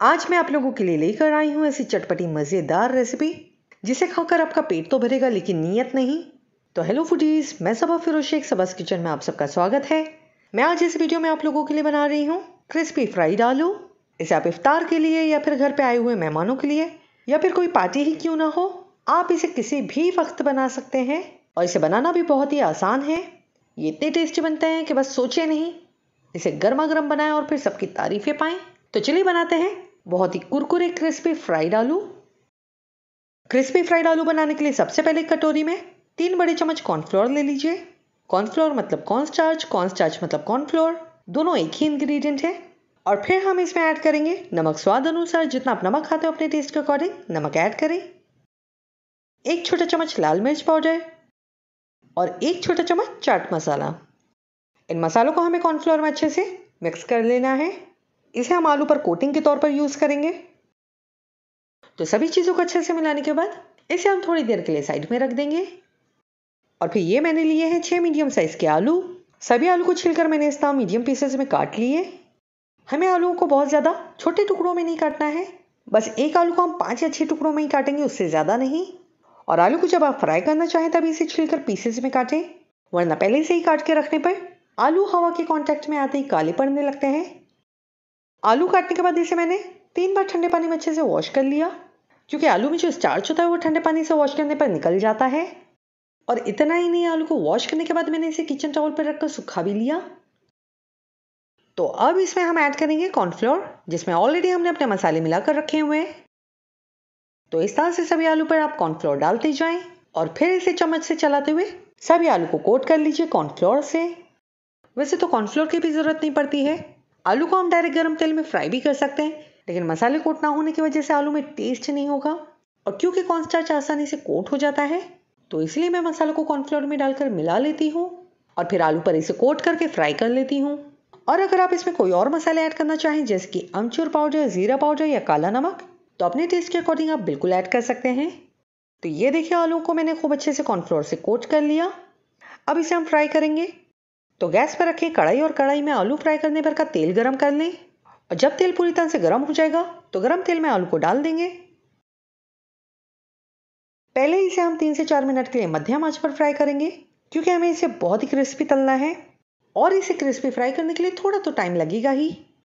आज मैं आप लोगों के लिए लेकर आई हूँ ऐसी चटपटी मज़ेदार रेसिपी जिसे खाकर आपका पेट तो भरेगा लेकिन नीयत नहीं। तो हेलो फूडीज मैं सबा फिरोज शेख सबस किचन में आप सबका स्वागत है। मैं आज इस वीडियो में आप लोगों के लिए बना रही हूँ क्रिस्पी फ्राइड आलू। इसे आप इफ्तार के लिए या फिर घर पे आए हुए मेहमानों के लिए, या फिर कोई पार्टी ही क्यों ना हो, आप इसे किसी भी वक्त बना सकते हैं। और इसे बनाना भी बहुत ही आसान है। ये इतने टेस्टी बनते हैं कि बस सोचे नहीं। इसे गर्मा गर्म बनाएँ और फिर सबकी तारीफें पाएँ। तो चलिए बनाते हैं। बहुत ही कुरकुरे क्रिस्पी फ्राइड आलू। क्रिस्पी फ्राइड आलू बनाने के लिए सबसे पहले कटोरी में तीन बड़े चम्मच कॉर्नफ्लोर ले लीजिए। कॉर्नफ्लोर मतलब कॉर्न स्टार्च कॉर्न स्टार्च मतलब कॉर्नफ्लोर दोनों एक ही इंग्रेडिएंट है। और फिर हम इसमें ऐड करेंगे नमक स्वाद अनुसार, जितना आप नमक खाते हो अपने टेस्ट के अकॉर्डिंग नमक ऐड करें। एक छोटा चम्मच लाल मिर्च पाउडर और एक छोटा चम्मच चाट मसाला। इन मसालों को हमें कॉर्नफ्लोर में अच्छे से मिक्स कर लेना है। इसे हम आलू पर कोटिंग के तौर पर यूज़ करेंगे। तो सभी चीज़ों को अच्छे से मिलाने के बाद इसे हम थोड़ी देर के लिए साइड में रख देंगे। और फिर ये मैंने लिए हैं छः मीडियम साइज़ के आलू। सभी आलू को छिलकर मैंने इस तरह मीडियम पीसेस में काट लिए। हमें आलूओं को बहुत ज़्यादा छोटे टुकड़ों में नहीं काटना है। बस एक आलू को हम पाँच या छः टुकड़ों में ही काटेंगे, उससे ज़्यादा नहीं। और आलू को जब आप फ्राई करना चाहें तभी इसे छिलकर पीसेस में काटें। वरना पहले से ही काट के रखने पर आलू हवा के कांटेक्ट में आते ही काले पड़ने लगते हैं। आलू काटने के बाद इसे मैंने तीन बार ठंडे पानी में अच्छे से वॉश कर लिया। क्योंकि आलू में जो स्टार्च होता है वो ठंडे पानी से वॉश करने पर निकल जाता है। और इतना ही नहीं, आलू को वॉश करने के बाद मैंने इसे किचन टॉवल पर रखकर सुखा भी लिया। तो अब इसमें हम ऐड करेंगे कॉर्नफ्लोर जिसमें ऑलरेडी हमने अपने मसाले मिलाकर रखे हुए हैं। तो इस तरह से सभी आलू पर आप कॉर्नफ्लोर डालते जाएँ और फिर इसे चम्मच से चलाते हुए सभी आलू को कोट कर लीजिए कॉर्नफ्लोर से। वैसे तो कॉर्नफ्लोर की भी ज़रूरत नहीं पड़ती है। आलू को हम डायरेक्ट गर्म तेल में फ्राई भी कर सकते हैं, लेकिन मसाले कोट ना होने की वजह से आलू में टेस्ट नहीं होगा। और क्योंकि कॉर्नस्टार्च आसानी से कोट हो जाता है तो इसलिए मैं मसालों को कॉर्नफ्लोर में डालकर मिला लेती हूँ और फिर आलू पर इसे कोट करके फ्राई कर लेती हूँ। और अगर आप इसमें कोई और मसाले ऐड करना चाहें, जैसे कि अमचूर पाउडर ज़ीरा पाउडर या काला नमक तो अपने टेस्ट के अकॉर्डिंग आप बिल्कुल ऐड कर सकते हैं। तो ये देखिए आलू को मैंने खूब अच्छे से कॉर्नफ्लोर से कोट कर लिया। अब इसे हम फ्राई करेंगे। तो गैस पर रखें कढ़ाई और कढ़ाई में आलू फ्राई करने पर का तेल गरम कर लें। और जब तेल पूरी तरह से गर्म हो जाएगा तो गर्म तेल में आलू को डाल देंगे। पहले इसे हम तीन से चार मिनट के लिए मध्यम आँच पर फ्राई करेंगे, क्योंकि हमें इसे बहुत ही क्रिस्पी तलना है। और इसे क्रिस्पी फ्राई करने के लिए थोड़ा तो टाइम लगेगा ही।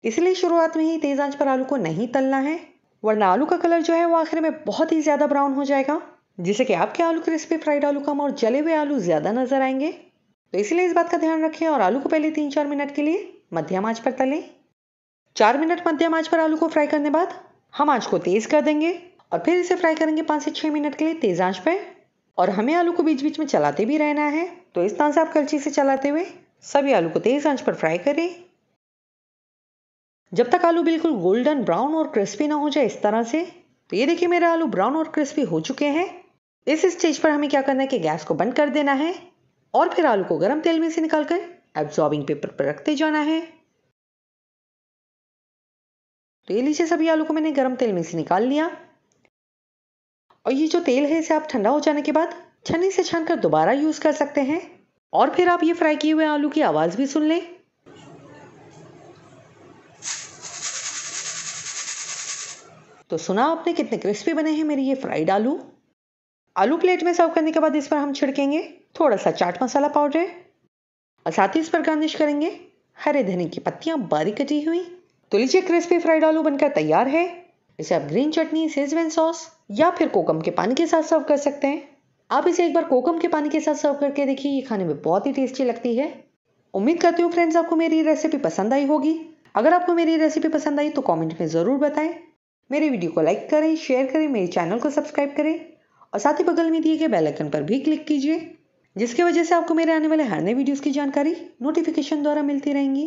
इसलिए शुरुआत में ही तेज आँच पर आलू को नहीं तलना है, वरना आलू का कलर जो है वो आखिर में बहुत ही ज़्यादा ब्राउन हो जाएगा, जिससे कि आपके आलू क्रिस्पी फ्राइड आलू कम और जले हुए आलू ज़्यादा नज़र आएँगे। तो इसीलिए इस बात का ध्यान रखें और आलू को पहले तीन चार मिनट के लिए मध्यम आँच पर तलें। चार मिनट मध्यम आँच पर आलू को फ्राई करने बाद हम आँच को तेज़ कर देंगे और फिर इसे फ्राई करेंगे पाँच से छः मिनट के लिए तेज़ आँच पर। और हमें आलू को बीच बीच में चलाते भी रहना है। तो इस तरह से आप कलची से चलाते हुए सभी आलू को तेज़ आँच पर फ्राई करें। जब तक आलू बिल्कुल गोल्डन ब्राउन और क्रिस्पी ना हो जाए इस तरह से तो ये देखिए मेरे आलू ब्राउन और क्रिस्पी हो चुके हैं। इस स्टेज पर हमें क्या करना है कि गैस को बंद कर देना है। और फिर आलू को गर्म तेल में से निकालकर एब्जॉर्बिंग पेपर पर रखते जाना है। तो ये लीजिए सभी आलू को मैंने गर्म तेल में से निकाल लिया। और ये जो तेल है इसे आप ठंडा हो जाने के बाद छन्नी से छान कर दोबारा यूज़ कर सकते हैं। और फिर आप ये फ्राई किए हुए आलू की आवाज़ भी सुन लें। तो सुना आपने कितने क्रिस्पी बने हैं मेरे ये फ्राइड आलू। आलू प्लेट में सर्व करने के बाद इस पर हम छिड़केंगे थोड़ा सा चाट मसाला पाउडर और साथ ही इस पर गार्निश करेंगे हरे धने की पत्तियाँ बारीक कटी हुई। तो लीजिए क्रिस्पी फ्राइड आलू बनकर तैयार है। इसे आप ग्रीन चटनी सेजवेन सॉस या फिर कोकम के पानी के साथ सर्व कर सकते हैं। आप इसे एक बार कोकम के पानी के साथ सर्व करके देखिए, ये खाने में बहुत ही टेस्टी लगती है। उम्मीद करती हूँ फ्रेंड्स आपको मेरी रेसिपी पसंद आई होगी। अगर आपको मेरी रेसिपी पसंद आई तो कमेंट में ज़रूर बताएँ। मेरे वीडियो को लाइक करें शेयर करें, मेरे चैनल को सब्सक्राइब करें। और साथ ही बगल में दिए गए बेल आइकन पर भी क्लिक कीजिए, जिसकी वजह से आपको मेरे आने वाले हर नए वीडियोस की जानकारी नोटिफिकेशन द्वारा मिलती रहेंगी।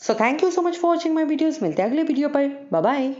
So thank you so much for watching my videos मिलते हैं अगले वीडियो पर। बाय